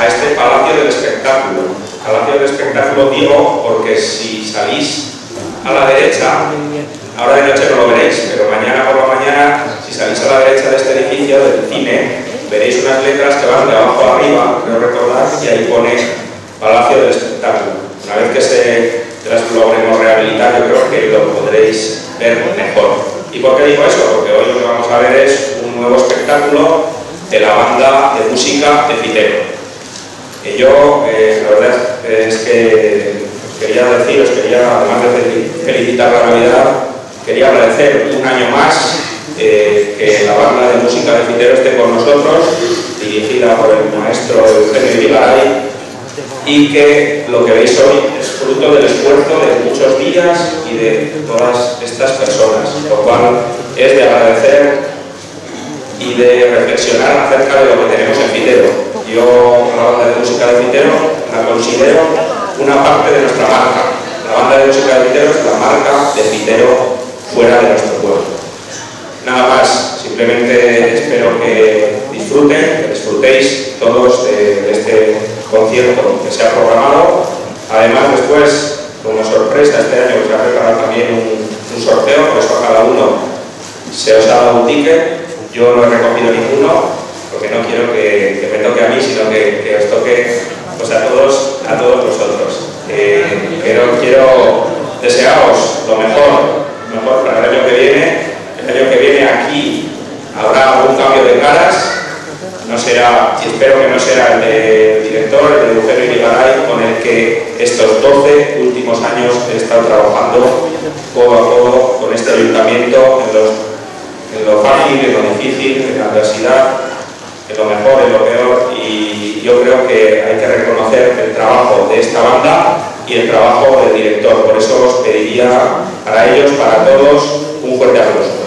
a este Palacio del Espectáculo. Palacio del Espectáculo digo porque si salís a la derecha, ahora de noche no lo veréis, pero mañana por la mañana, si salís a la derecha de este edificio, del cine, veréis unas letras que van de abajo a arriba, creo recordar, y ahí pone Palacio del Espectáculo. Una vez que se las logremos rehabilitar, yo creo que lo podréis ver mejor. ¿Y por qué digo eso? Porque hoy lo que vamos a ver es un nuevo espectáculo de la banda de música de Fitero. Yo, eh, la verdad es que quería decir, os quería, además de felicitar la Navidad, quería agradecer un año más eh, que la banda de música de Fitero esté con nosotros, dirigida por el maestro Eugenio Vigaray, y que lo que veis hoy es fruto del esfuerzo de muchos días y de todas estas personas, lo cual es de agradecer y de reflexionar acerca de lo que tenemos en Fitero. Yo, la banda de música de Fitero, la considero una parte de nuestra marca. La banda de música de Fitero es la marca de Fitero fuera de nuestro pueblo. Nada más, simplemente espero que disfruten, que disfrutéis todos de este concierto que se ha programado. Además, después, como sorpresa, este año se ha preparado también un, sorteo, por eso a cada uno se os ha dado un ticket. Yo no he recogido ninguno, porque no quiero que, toque a mí, sino que, os toque pues, a, todos, a todos vosotros. Eh, quiero, quiero desearos lo mejor, mejor para el año que viene. El año que viene aquí habrá un cambio de caras, no será, espero que no será el de director, el de Eugenio Irigaray, con el que estos 12 últimos años he estado trabajando codo a codo con este ayuntamiento en, lo fácil, en lo difícil, en la adversidad, lo mejor, en lo peor, y yo creo que hay que reconocer el trabajo de esta banda y el trabajo del director. Por eso os pediría para ellos, para todos, un fuerte aplauso.